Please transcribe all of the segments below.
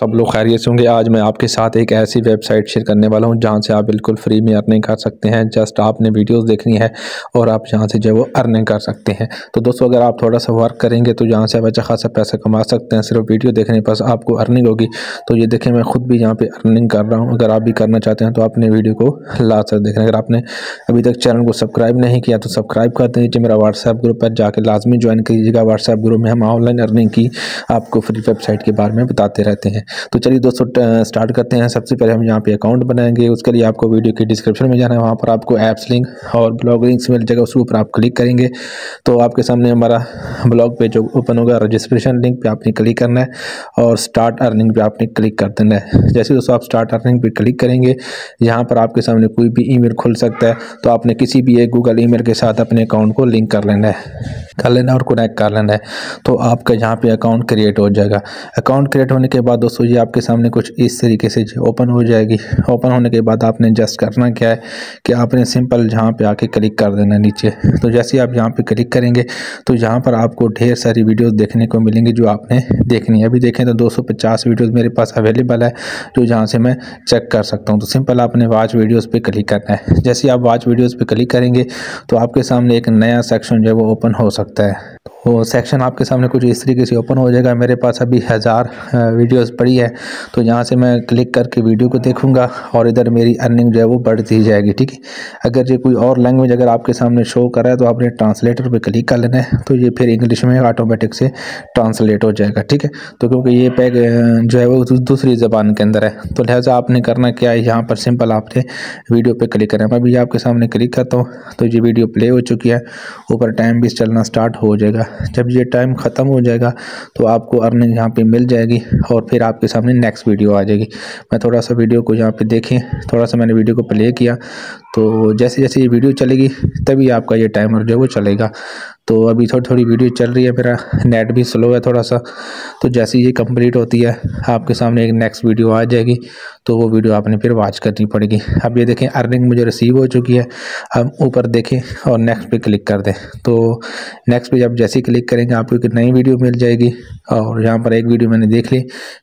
सब लोग खैरियत होंगे। आज मैं आपके साथ एक ऐसी वेबसाइट शेयर करने वाला हूँ, जहाँ से आप बिल्कुल फ्री में अर्निंग कर सकते हैं। जस्ट आपने वीडियोस देखनी है और आप यहाँ से जो वो अर्निंग कर सकते हैं। तो दोस्तों, अगर आप थोड़ा सा वर्क करेंगे तो जहाँ से आप अच्छा खासा पैसा कमा सकते हैं, सिर्फ़ वीडियो देखने पर आपको अर्निंग होगी। तो ये देखें मैं खुद भी यहाँ पर अर्निंग कर रहा हूँ। अगर आप भी करना चाहते हैं तो अपने वीडियो को ला कर देखें अगर आपने अभी तक चैनल को सब्सक्राइब नहीं किया तो सब्सक्राइब कर दीजिए। मेरा व्हाट्सएप ग्रुप पर जाकर लाजमी ज्वाइन कीजिएगा। व्हाट्सएप ग्रुप में हम ऑनलाइन अर्निंग की आपको फ्री वेबसाइट के बारे में बताते रहते हैं। तो चलिए दोस्तों स्टार्ट करते हैं। सबसे पहले हम यहाँ पे अकाउंट बनाएँगे। उसके लिए आपको वीडियो के डिस्क्रिप्शन में जाना है। वहाँ पर आपको ऐप्स लिंक और ब्लॉग लिंक्स मिल जाएगा। उसके ऊपर आप क्लिक करेंगे तो आपके सामने हमारा ब्लॉग पेज ओपन होगा। रजिस्ट्रेशन लिंक पर आपने क्लिक करना है और स्टार्ट अर्निंग पे आपने क्लिक कर देना है। जैसे दोस्तों, आप स्टार्ट अर्निंग पे क्लिक करेंगे, यहाँ पर आपके सामने कोई भी ईमेल खुल सकता है। तो आपने किसी भी एक गूगल ईमेल के साथ अपने अकाउंट को लिंक कर लेना है। कर लेना और कनेक्ट कर लेना है। तो आपका यहाँ पे अकाउंट क्रिएट हो जाएगा। अकाउंट क्रिएट होने के बाद दोस्तों ये आपके सामने कुछ इस तरीके से ओपन हो जाएगी। ओपन होने के बाद आपने जस्ट करना क्या है कि आपने सिंपल जहाँ पे आके क्लिक कर देना नीचे। तो जैसे आप यहाँ पे क्लिक करेंगे तो यहाँ पर आपको ढेर सारी वीडियोस देखने को मिलेंगी जो आपने देखनी है। अभी देखें तो 250 वीडियोस मेरे पास अवेलेबल है, जो जहाँ से मैं चेक कर सकता हूँ। तो सिंपल आपने वाच वीडियोज़ पर क्लिक करना है। जैसे आप वाच वीडियोज़ पर क्लिक करेंगे तो आपके सामने एक नया सेक्शन जो है वो ओपन हो सकता है। वो सेक्शन आपके सामने कुछ इस तरीके से ओपन हो जाएगा। मेरे पास अभी हज़ार वीडियोस पड़ी है तो यहाँ से मैं क्लिक करके वीडियो को देखूँगा और इधर मेरी अर्निंग जो है वो बढ़ती जाएगी, ठीक है? अगर ये कोई और लैंग्वेज अगर आपके सामने शो कर रहा है तो आपने ट्रांसलेटर पे क्लिक कर लेना है तो ये फिर इंग्लिश में ऑटोमेटिक से ट्रांसलेट हो जाएगा, ठीक है? तो क्योंकि ये पैक जो है वो दूसरी ज़बान के अंदर है तो लिहाजा आपने करना क्या है? यहाँ पर सिंपल आपने वीडियो पर क्लिक करें। मैं अभी आपके सामने क्लिक करता हूँ तो ये वीडियो प्ले हो चुकी है, ऊपर टाइम भी चलना स्टार्ट हो जाएगा। जब ये टाइम ख़त्म हो जाएगा तो आपको अर्निंग यहाँ पे मिल जाएगी और फिर आपके सामने नेक्स्ट वीडियो आ जाएगी। मैं थोड़ा सा वीडियो को यहाँ पे देखें, थोड़ा सा मैंने वीडियो को प्ले किया तो जैसे जैसे ये वीडियो चलेगी, तभी आपका ये टाइमर जो है वो चलेगा। तो अभी थोड़ी थोड़ी वीडियो चल रही है, मेरा नेट भी स्लो है थोड़ा सा तो जैसे ये कंप्लीट होती है, आपके सामने एक नेक्स्ट वीडियो आ जाएगी तो वो वीडियो आपने फिर वॉच करनी पड़ेगी। अब ये देखें अर्निंग मुझे रिसीव हो चुकी है। अब ऊपर देखें और नेक्स्ट पे क्लिक कर दें। तो नेक्स्ट पे जब जैसे ही क्लिक करेंगे, आपको एक नई वीडियो मिल जाएगी और यहाँ पर एक वीडियो मैंने देख ली,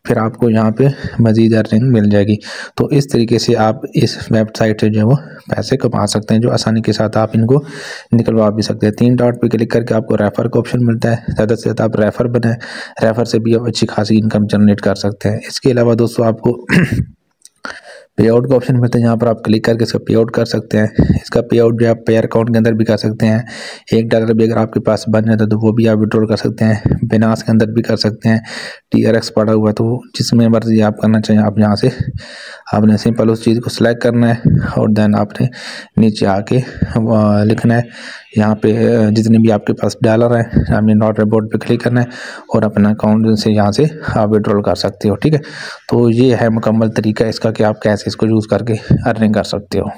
फिर आपको यहाँ पे मज़ीद अर्निंग मिल जाएगी। तो इस तरीके से आप इस वेबसाइट से जो है वो पैसे कमा सकते हैं, जो आसानी के साथ आप इनको निकलवा भी सकते हैं। तीन डॉट पर क्लिक करके आपको रेफ़र का ऑप्शन मिलता है। ज़्यादा से ज़्यादा आप रेफ़र बनाएँ रेफ़र से भी आप अच्छी खासी इनकम जनरेट कर सकते हैं। इसके अलावा दोस्तों, आपको पे आउट का ऑप्शन मिलता है यहाँ पर आप क्लिक करके इसका पे आउट कर सकते हैं। इसका पे आउट जो आप पेयर अकाउंट के अंदर भी कर सकते हैं। एक डॉलर भी अगर आपके पास बन जाता है तो वो भी आप विड्रॉल कर सकते हैं। बिनास के अंदर भी कर सकते हैं। टी आर एक्स पड़ा हुआ है तो जिसमें मर्ज़ी आप करना चाहिए आप यहाँ से आपने सिंपल उस चीज़ को सिलेक्ट करना है और देन आपने नीचे आके लिखना है। यहाँ पे जितने भी आपके पास डॉलर हैं, आपने नॉट रिपोर्ट पे क्लिक करना है और अपना अकाउंट से यहाँ से आप विड्रॉल कर सकते हो, ठीक है? तो ये है मुकम्मल तरीका इसका कि आप कैसे इसको यूज़ करके अर्निंग कर सकते हो।